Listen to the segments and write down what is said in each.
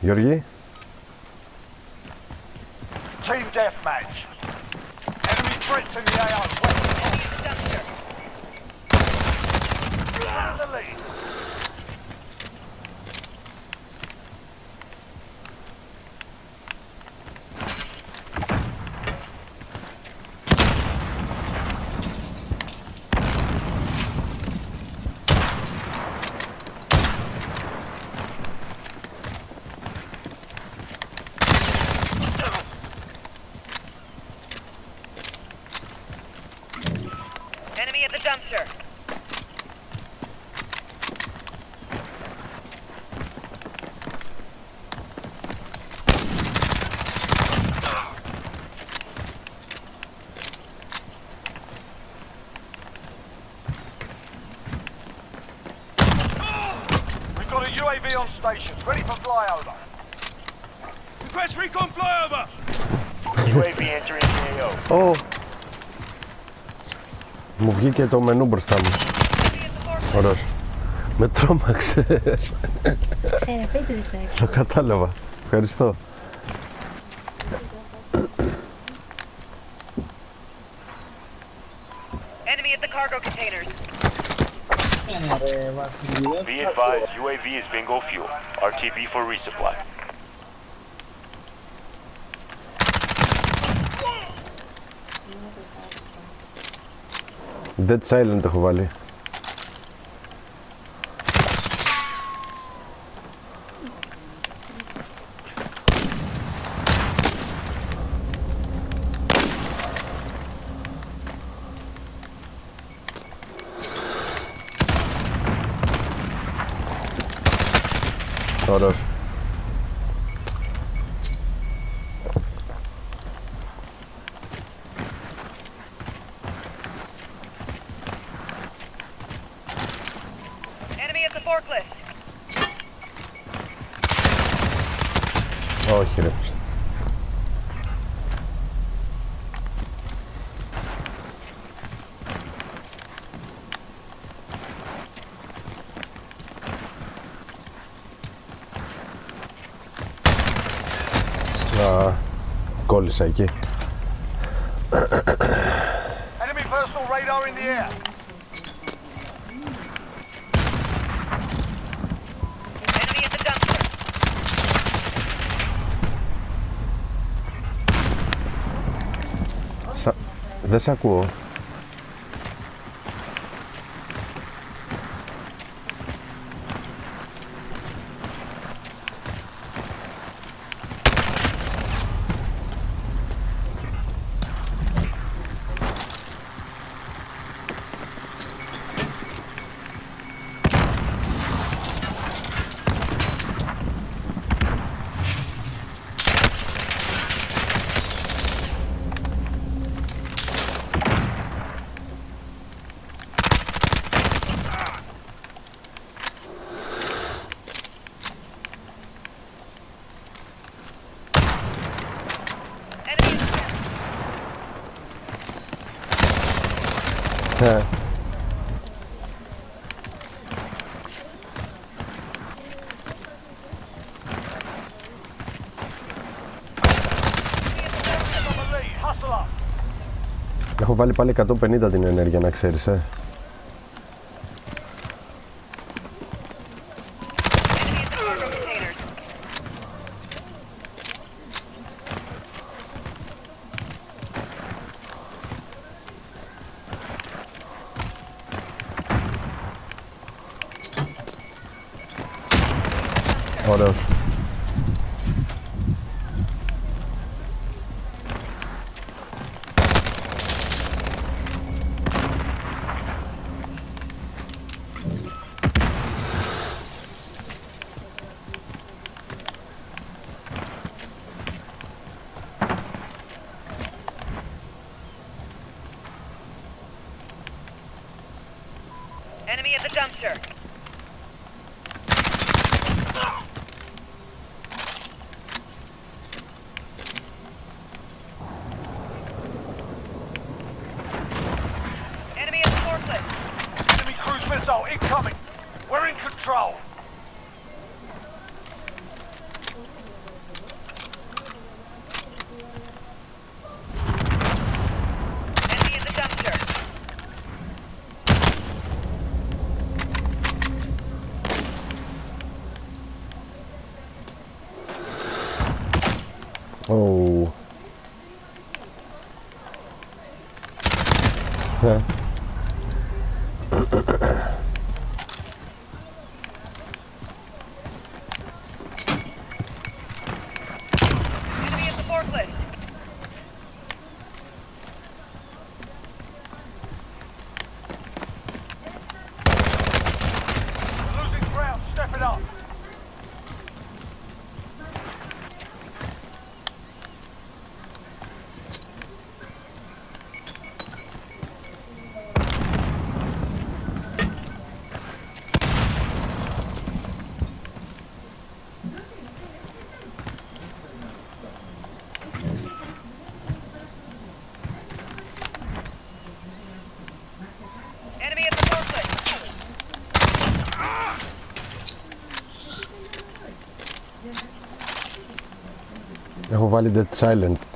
Yuri? Team deathmatch. Enemy threats in the AO. West. West. West. Oh. Μου βγήκε το μενού μπροστά μου. Με τρόμαξες. Το κατάλαβα. Ευχαριστώ. Be advised, UAV is bingo fuel. RTB for resupply. Dead silent, Хвали. Enemy at the forklift. Όχι ρε. Α, κόλλησα εκεί. Enemy personal radar in the air. Δεν σε ακούω. Έχω βάλει πάλι 150 την ενέργεια να ξέρεις, ε. validate silent.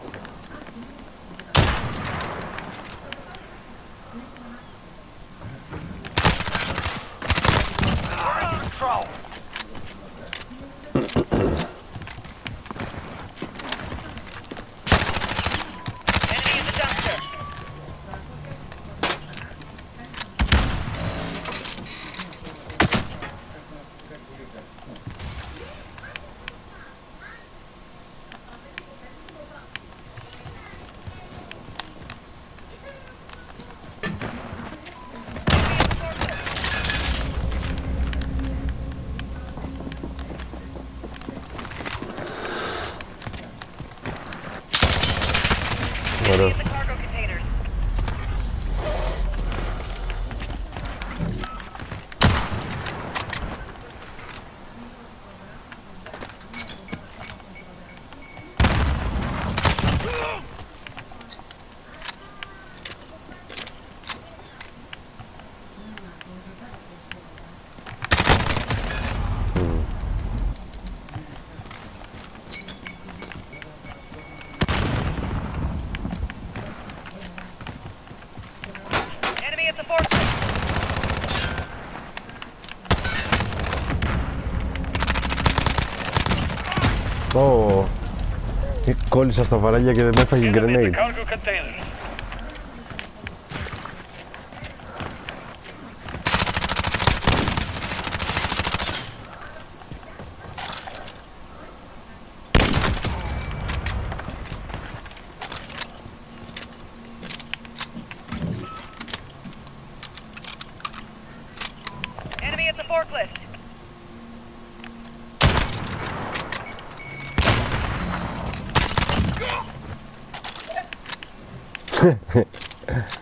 Κόλλησα στα βαράγια και δεν με έφαγε Enemy at the grenade. cargo containers. Enemy at the forklift. Yeah.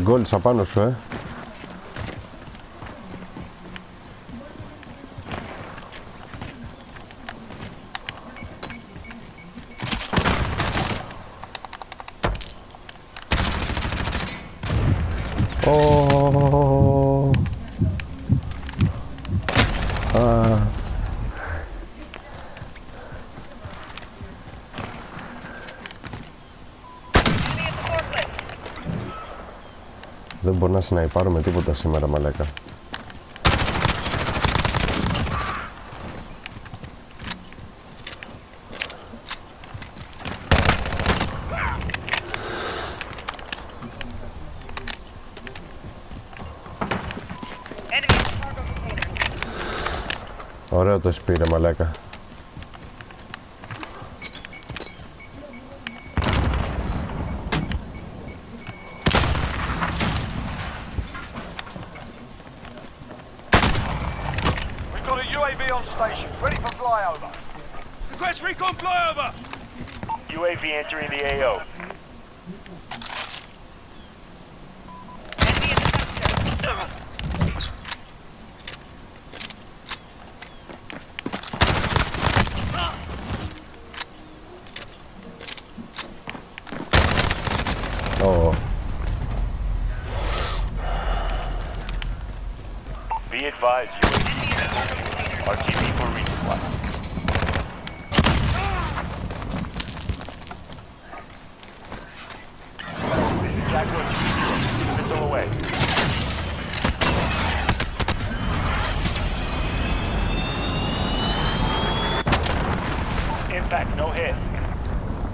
την πάνω σου, ε. Oh. να συναϊπάρουμε τίποτα σήμερα μαλάκα. Ωραίο το σπίρε μαλάκα. UAV on station, ready for flyover. Request recon flyover! UAV entering the AO.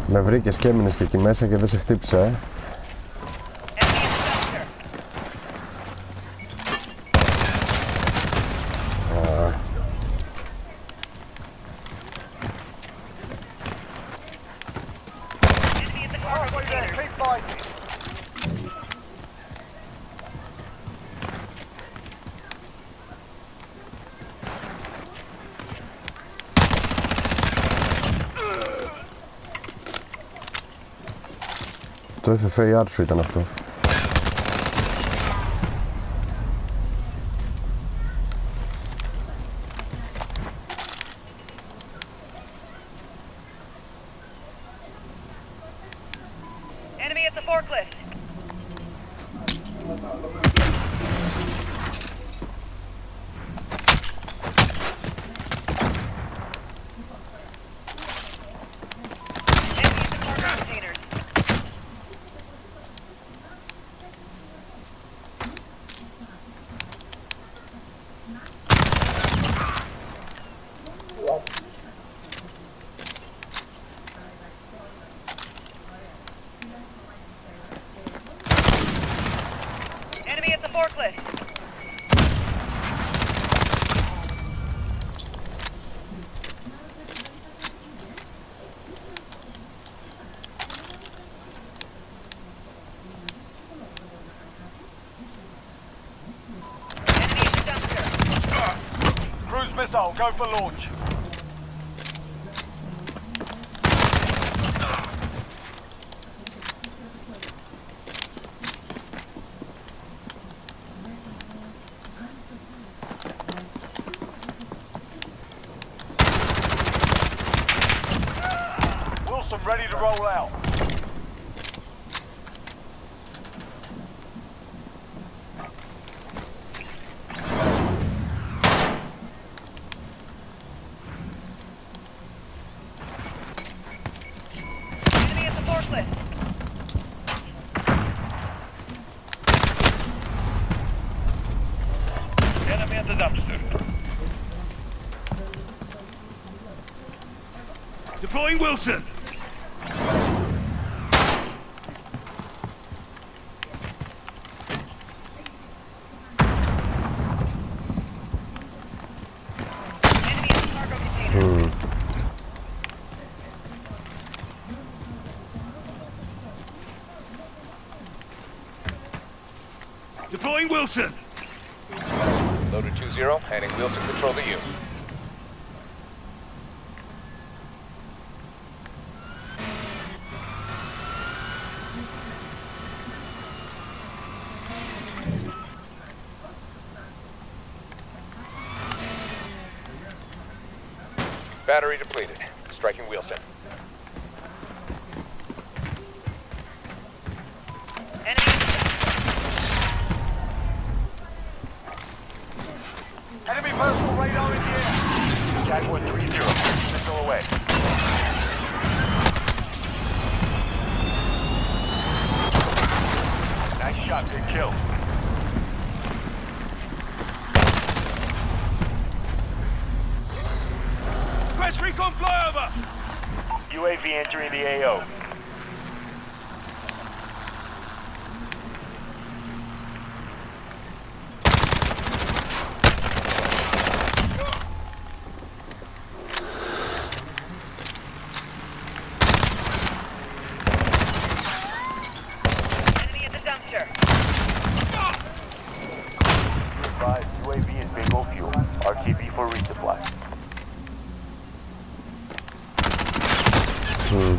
Με βρήκες και έμεινες και εκεί μέσα και δεν σε χτύπησα, ε. twee yard street dan naartoe. Enemy at the forklift. Missile, go for launch. Wheelson ready to roll out. Enemy at the forklift. Enemy at the dumpster. Deploying Wheelson! Container. Deploying Wheelson! Loader 2-0, handing Wheelson control to you. battery depleted. Striking Wheelson. Enemy personal radar in the air. Jaguar 3-0, missile away. Nice shot, good kill. Recon flyover! UAV entering the AO. Enemy at the dumpster. Advise UAV is bingo fuel. RTB for resupply. Enemy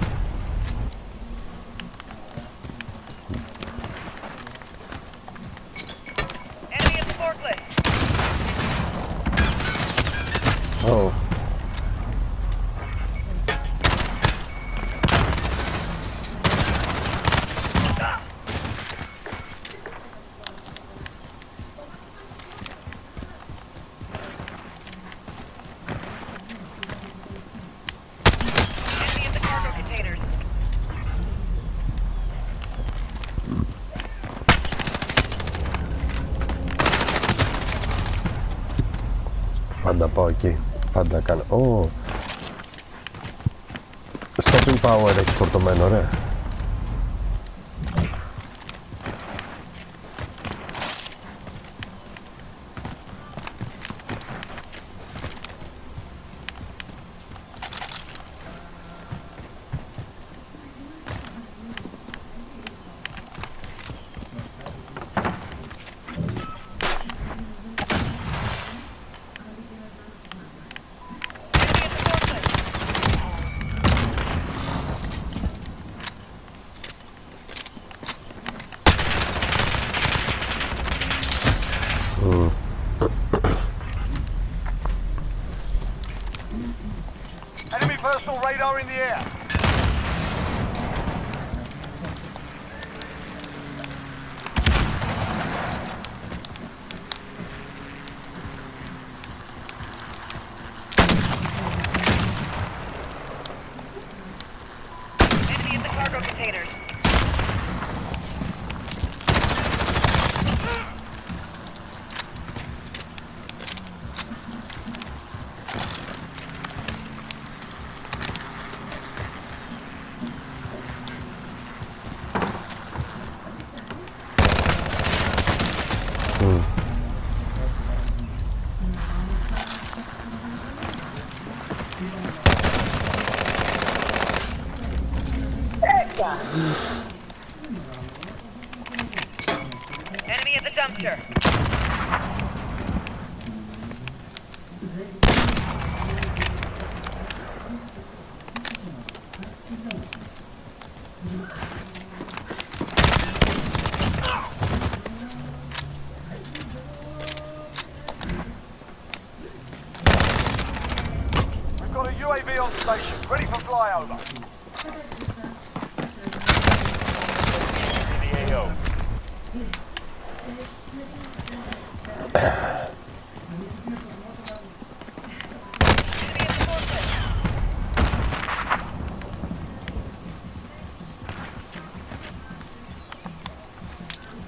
at the forklift. Oh. Enemy at the cargo containers. Πάντα πάω εκεί. Πάντα κάνω. Ω. Stopping power έχεις φορτωμένο, ρε. Radar in the air. Enemy at the cargo containers. Enemy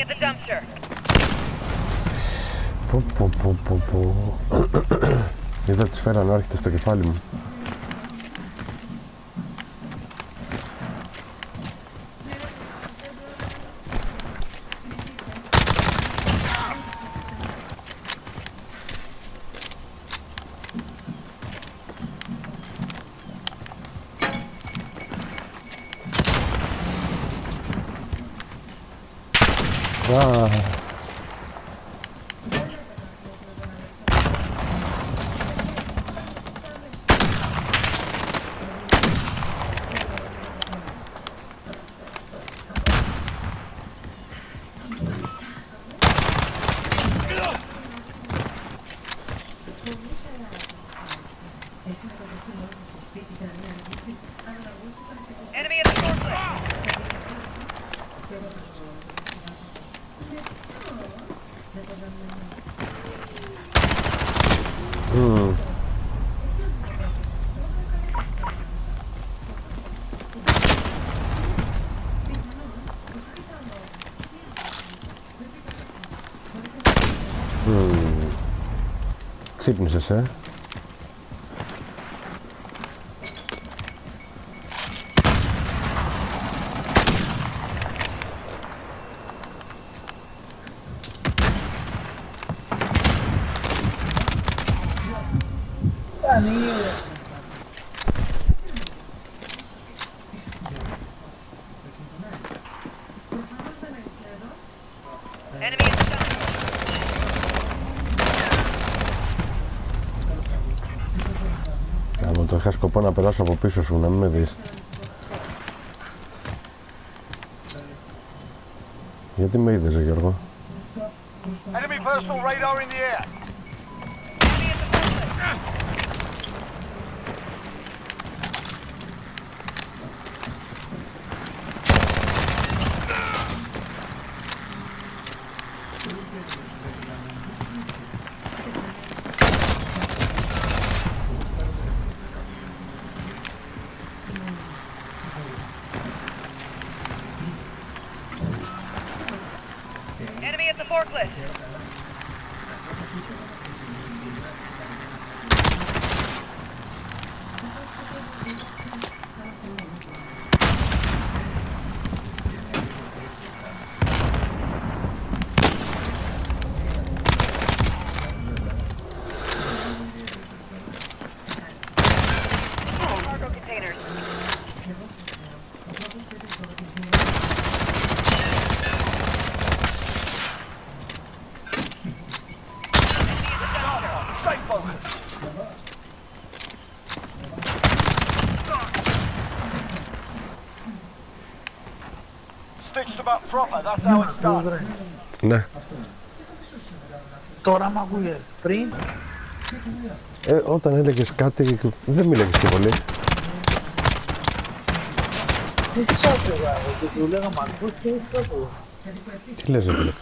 At the dumpster. Πω, πω, πω, πω, πω. Είδα τη σφαίρα να έρχεται στο κεφάλι μου. Ξύπνησες, ε. Κάνει. Enemy at the dump. Άμα το είχα σκοπό να περάσω από πίσω σου, να μην με δεις. Γιατί με είδες, ρε Γιώργο; Enemy personal radar in the air. Ναι. Τώρα μ' ακούγες. Πριν; Ε, όταν έλεγες κάτι, δεν μίλαγες και πολύ. Τι σ' άκουγα. Και του λέγα μ' ακούς και σ' άκουγα. Τι λες, ρε φίλε.